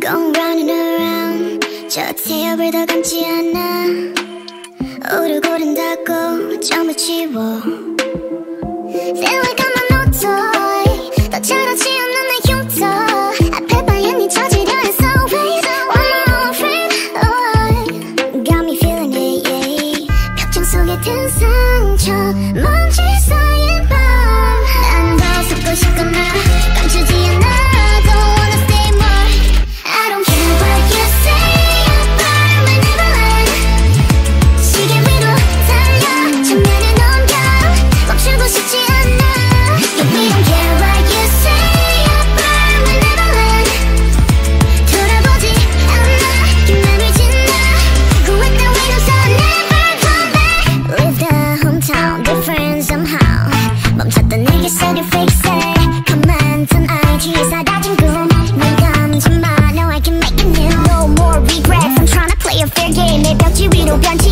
Gone running around 저 태엽을 더 감지 않아 오르고른다고 점을 치워 Feel like I'm a new toy 더 자라지 않는 내 흉터 든 상처 멈춰 有感情。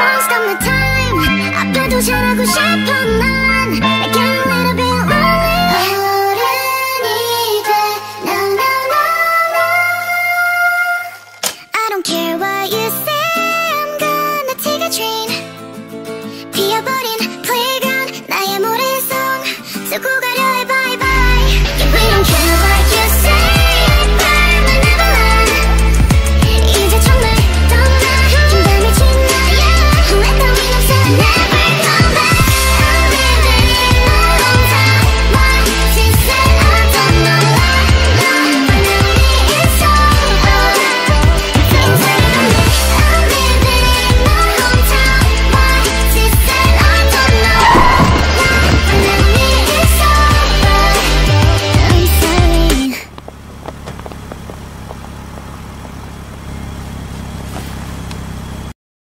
lost on the time 앞에도 잘하고 싶어 난 I get a little bit lonely 어른이 돼 No no no no I don't care what you say I'm gonna take a train